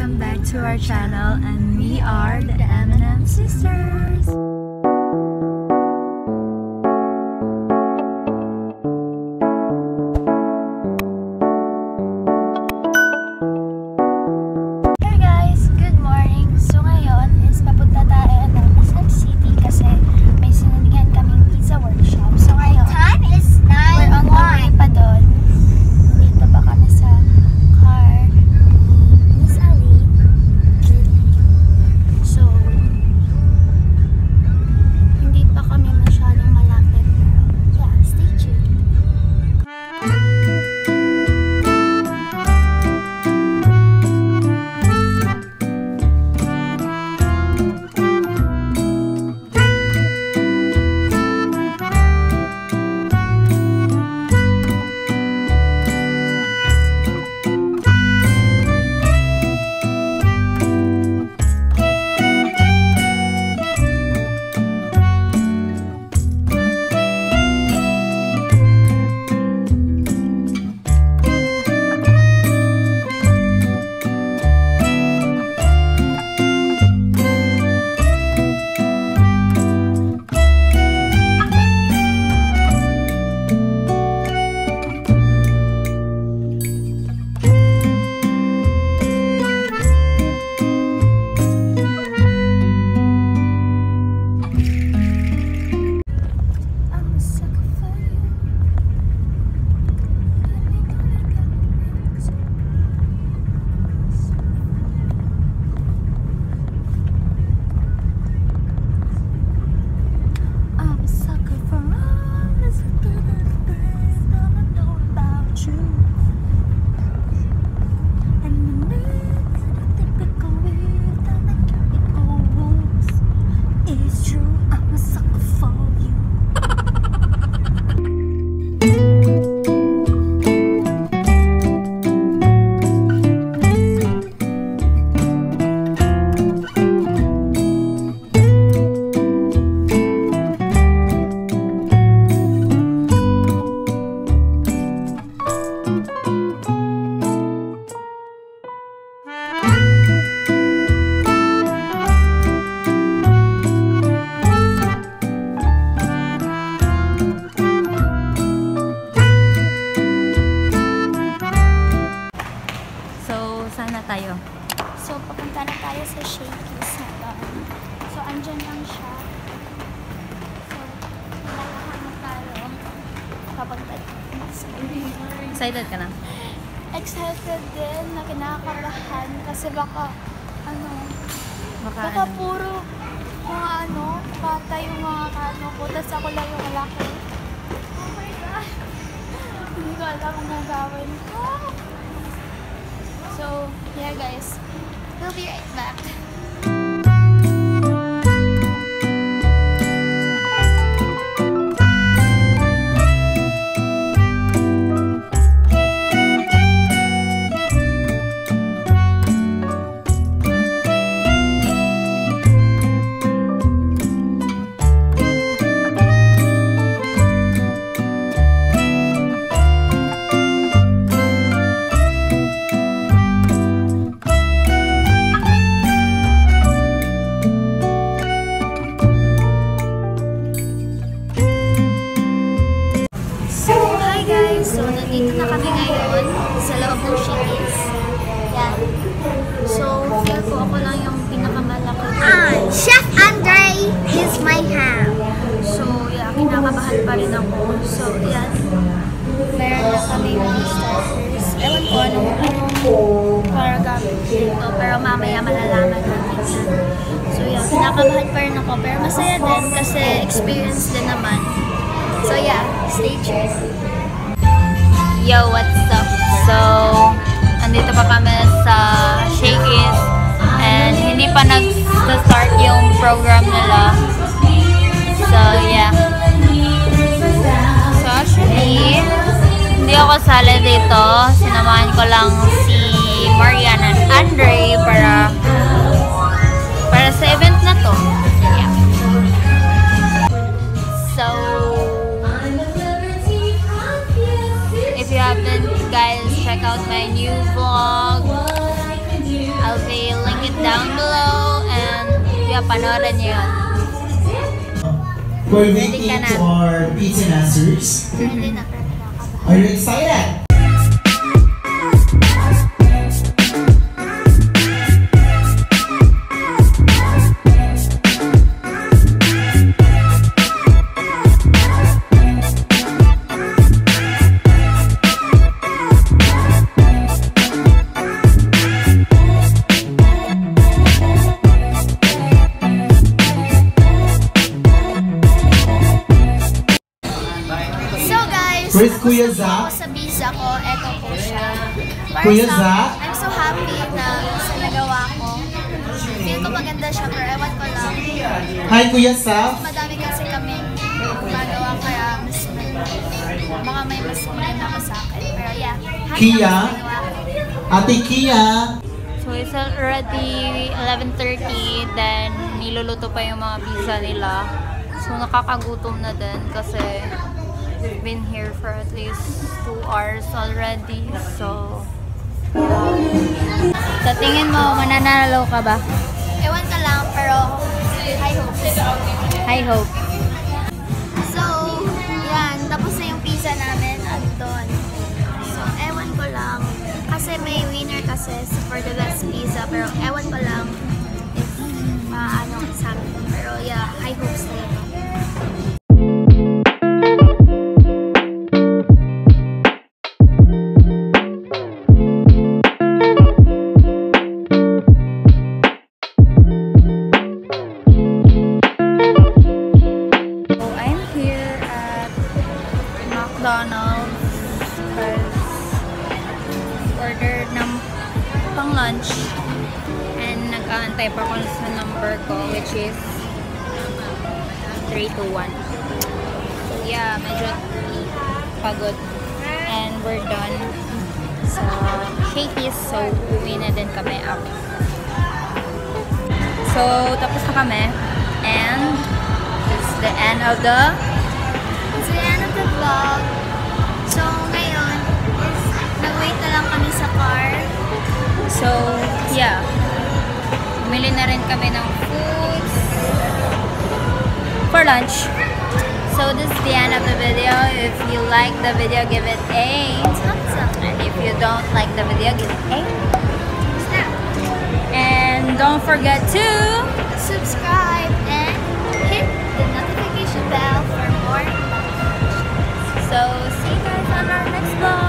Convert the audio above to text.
welcome back to our channel and we are the M&M Sisters. So, andyan lang siya. So, lalakahan na tayo. Papunta Excited ka na? Excited din na kinakabahan kasi baka, ano, Baka, baka ano? puro mga ano, bata yung mga ano ko, tapos ako lang yung malaki. Oh my God! Hindi ko alam kung gagawin ko. So, yeah guys. We'll be right back. Na kami ngayon sa loob ng Shakey's. Yan. So, feel ko ako lang yung pinakamalaki. Ah, Chef Andre is my ham. So, yeah, kinakabahan pa rin ako. So, yan. Meron na kami mga starters. Ewan ko anong, anong para gamit dito. Pero mamaya malalaman natin yan. So, yeah, kinakabahan pa rin ako. Pero masaya din kasi experience din naman. So, yeah, stay tuned. Yo, what's up? So, andito pa kami sa Shakey's and hindi pa nag-start yung program nila. So, yeah. So, actually, hindi ako sali dito. Sinamahan ko lang si Marian and Andre guys, check out my new vlog. I'll be link it down below and yeah, panoorin niyo yun. For Ready ka na. or pizza masters? Are you excited? Where's tapos Kuya Zach? ako sa visa ko, eto po siya. Para Kuya sa- Zach? I'm so happy na sa nagawa ko. Feel ko maganda siya, pero ewan ko lang. Hi, Kuya Saf. Madami kasi kami magawa kaya mas baka may mas maganda pa sa akin. Pero yeah, happy Kia? sa. Ate Kia. So it's already 11.30, then niluluto pa yung mga pizza nila. So nakakagutom na din kasi been here for at least 2 hours already. So, yeah. Sa tingin mo, mananalo ka ba? Ewan ka lang, pero I hope. I hope. So, yan. Tapos na yung pizza namin. Andun. So, ewan ko lang. Kasi may winner kasi for the best pizza. Pero ewan ko lang pang lunch and nag-aantay pa ako sa number ko which is 321. So yeah, medyo pagod and we're done sa Shakey's so uwi na din kami up. So tapos na kami and it's the end of the It's the end of the vlog. So, So, yeah. Bumili na rin kami ng foods for lunch. So, this is the end of the video. If you like the video, give it a thumbs up. And if you don't like the video, give it a snap. And don't forget to subscribe and hit the notification bell for more So, see you guys on our next vlog.